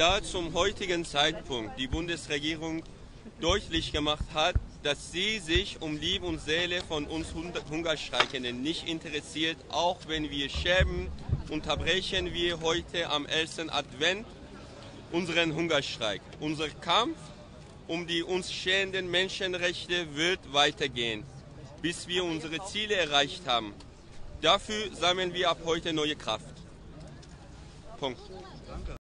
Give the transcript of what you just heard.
da zum heutigen Zeitpunkt die Bundesregierung deutlich gemacht hat, dass sie sich um Lieb und Seele von uns Hungerstreikenden nicht interessiert, auch wenn wir scherben, unterbrechen wir heute am 11. Advent unseren Hungerstreik. Unser Kampf um die uns schädenden Menschenrechte wird weitergehen, bis wir unsere Ziele erreicht haben. Dafür sammeln wir ab heute neue Kraft. Punkt.